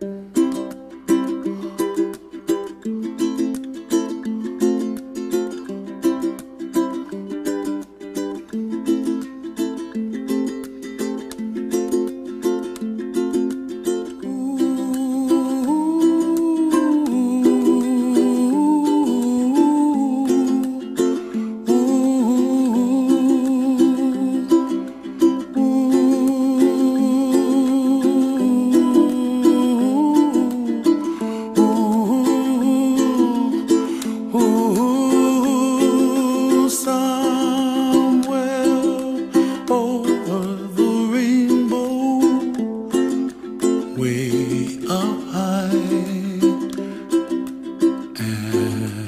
Ooh, and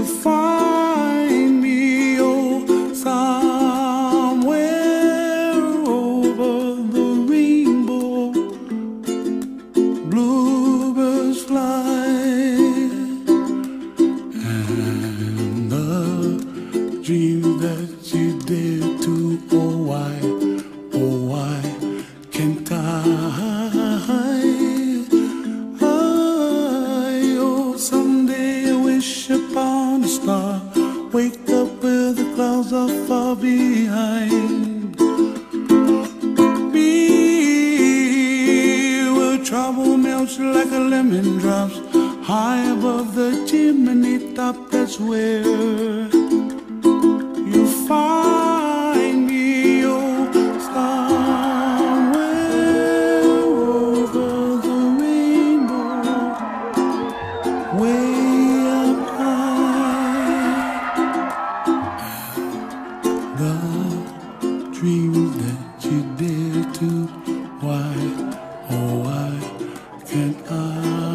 you find me, oh, somewhere over the rainbow. Bluebirds fly, and the dreams that drops like a lemon drops high above the chimney top. That's where you find me, oh, somewhere over the rainbow, way up high. The dreams that you dare to, why, oh, why? and I.